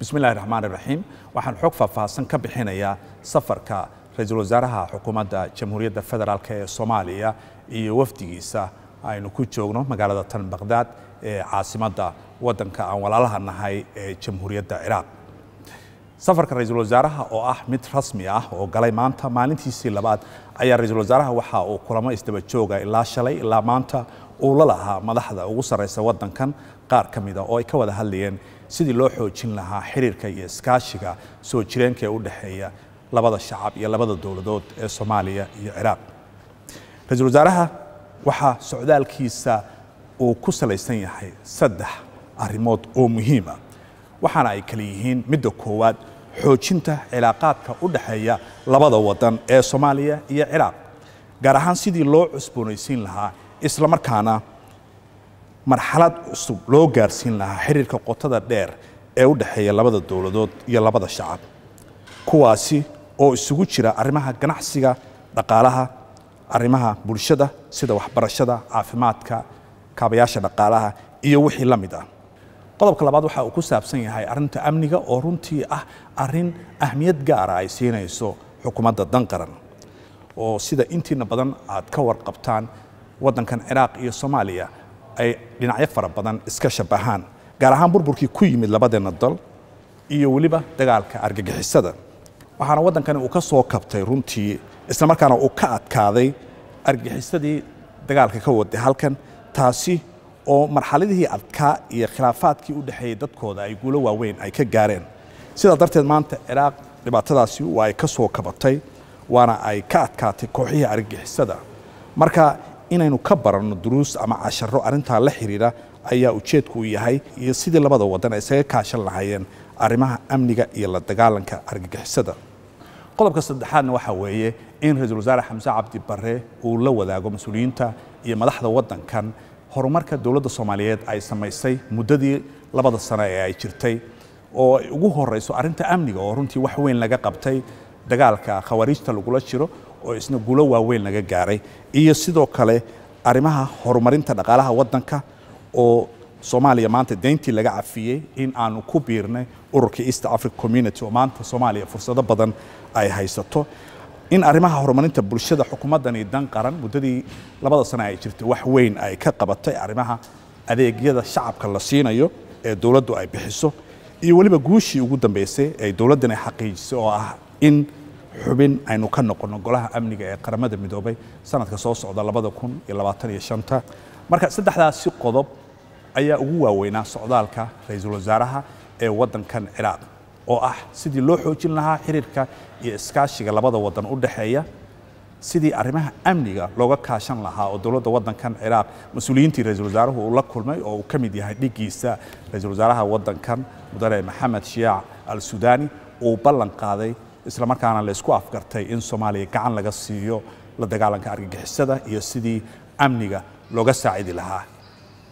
bismi illahi raxmaan iraxiim waxaan xog faahfaahsan ka bixinayaa safarka ra'iisul wasaaraha xukuumadda jamhuuriyadda federaalk ee soomaaliya iyo wafdigiisa aynu ku joogno magaalada tan baqhdaad ee caasimadda waddanka aan walaalaha nahay ee jamhuuriyadda ciraaq safarka ra'iisul wasaaraha oo ah mid rasmi ah oo galay maanta maalintiisii labaad ayaa ra'iisul wasaaraha waxa uu kulamo isdaba jooga ilaa shalay ilaa maanta uu la lahaa madaxda ugu sarreysa waddankan qaar ka mida oo ay ka wada hadlayeen sidii loo xoojin lahaa xiriirka iyo iskaashiga soo jireenka ee u dhexeeya labada shacab iyo labada dowladood ee soomaaliya iyo ciraaq. Ra'iisul wasaaraha waxaa socdaalkiisa uu ku salaysan yahay saddex arrimood oo muhiim ah waxaana ay kale yihiin midda koowaad xoojinta cilaaqaadka u dhexeeya labada waddan ee soomaaliya iyo ciraaq gaar ahaan sidii loo cusboonaysiin lahaa islamarkaana marxalad cusub loo gaarsiin lahaa xiriirka qotada dheer ee u dhexeeya labada dowladood iyo labada shacab kuwaasi oo isugu jira arrimaha ganacsiga dhaqaalaha arrimaha bulshada sida waxbarashada caafimaadka kaabayaasha dhaqaalaha iyo wixii la mid ah. Qodobka labaad waxa uu ku saabsan yahay arrinta amniga oo runtii ah arrin ahmiyad gaara ay siinayso xukuumadda danqaran oo sida intiina badan aad ka warqabtaan waddankan ciraaq iyo soomaaliya ay dhinacyo fara badan iska shabahaan gaar ahaan burburkii ku yimid labadeenna dal iyo weliba dagaalka argagixisada. Waxaana waddankani uu ka soo kabtay runtii islamarkaana uu ka adkaaday argagixisadii dagaalka ka waday. Halkan taasi oo marxaladihii adkaa iyo khilaafaadkii u dhexeeyey dadkooda ay guulo waaweyn ay ka gaareen. Sidaa darteed maanta ciraaq dhibaatadaasi waa ay ka soo kabatay waana ay ka adkaatay kooxihii argagixisada. Marka inaynu ka baranno duruus ama casharo arrintaa la xiriira ayaa ujeedku u yahay iyo sidii labada waddan ay isaga kaashan lahaayeen arrimaha amniga iyo la dagaalanka argagixisada. Qodobka saddexaadna waxaa weeye in ra'iisul wasaare xamse cabdi barre uu la wadaago mas'uuliyiinta iyo madaxda waddankan horumarka dowladda soomaaliyeed ay samaysay muddadii labada sano ee ay jirtay oo ay ugu horeyso arrinta amniga oo runtii wax weyn laga qabtay dagaalka khawaariijta lagula jiro oo isna guulo waaweyn laga gaaray. Iyo sidoo kale arrimaha horumarinta dhaqaalaha waddanka oo soomaaliya maanta deyntii laga cafiyey in aanu ku biirnay ururka east africa community oo maanta soomaaliya fursado badan ay haysato. In arrimaha horumarinta bulshada xukuumaddani dan qaran muddadii labada sano ay jirtay wax weyn ay ka qabatay arrimaha adeegyada shacabka la siinayo ee dowladdu ay bixiso. Iyo weliba guushii ugu dambeysay ay xaqiijisay oo ah in xubin aynu ka noqonno golaha amniga ee qaramada midoobay sanadka soo socda labada kun iyo labaatan iyo shanta. Marka saddexdaasi qodob ayaa ugu waaweynaa socdaalka ra'iisul wasaaraha ee waddankan ciraaq oo ah sidii loo xoojin lahaa xiriirka iyo iskaashiga labada waddan u dhexeeya sidii arrimaha amniga looga kaashan lahaa oo dowladda waddankan ciraaq mas'uuliyiintii ra'iisul wasaaruhu uu la kulmay oo uu ka mid yahay dhigiisa ra'iisul wasaaraha waddankan mudane maxamed shiyaac al sudaani uu ballan qaaday islamarkaana la isku afgartay in soomaaliya gacan laga siiyo la dagaalanka argagixisada iyo sidii amniga looga saacidi lahaa